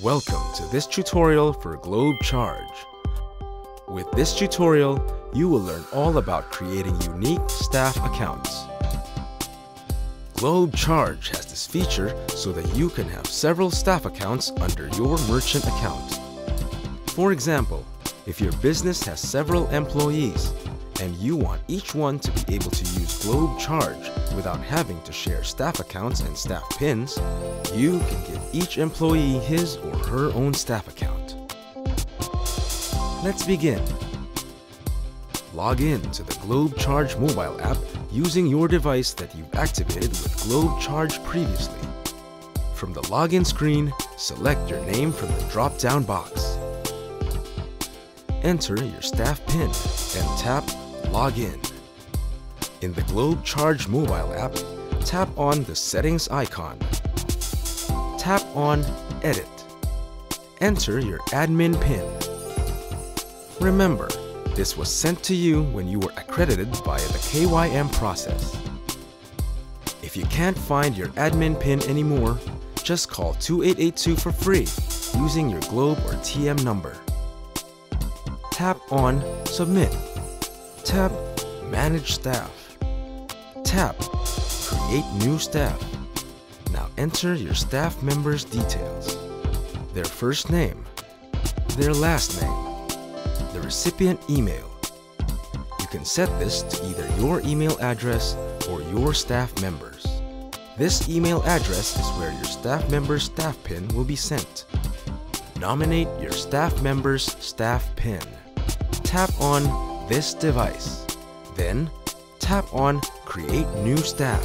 Welcome to this tutorial for Globe Charge. With this tutorial, you will learn all about creating unique staff accounts. Globe Charge has this feature so that you can have several staff accounts under your merchant account. For example, if your business has several employees and you want each one to be able to use Globe Charge without having to share staff accounts and staff pins, you can give each employee his or her own staff account. Let's begin. Log in to the Globe Charge mobile app using your device that you've activated with Globe Charge previously. From the login screen, select your name from the drop-down box. Enter your staff PIN and tap Login. In the Globe Charge mobile app, tap on the Settings icon. Tap on Edit. Enter your admin PIN. Remember, this was sent to you when you were accredited via the KYM process. If you can't find your admin PIN anymore, just call 2882 for free using your Globe or TM number. Tap on Submit. Tap Manage Staff. Tap Create New Staff. Now enter your staff members' details. Their first name, their last name, the recipient email. You can set this to either your email address or your staff members. This email address is where your staff member's staff pin will be sent. Nominate your staff member's staff pin. Tap on this device. Then, tap on Create New Staff.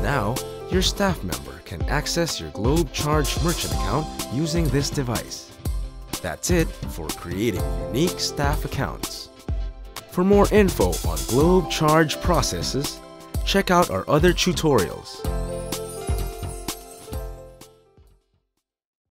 Now, your staff member can access your Globe Charge merchant account using this device. That's it for creating unique staff accounts. For more info on Globe Charge processes, check out our other tutorials.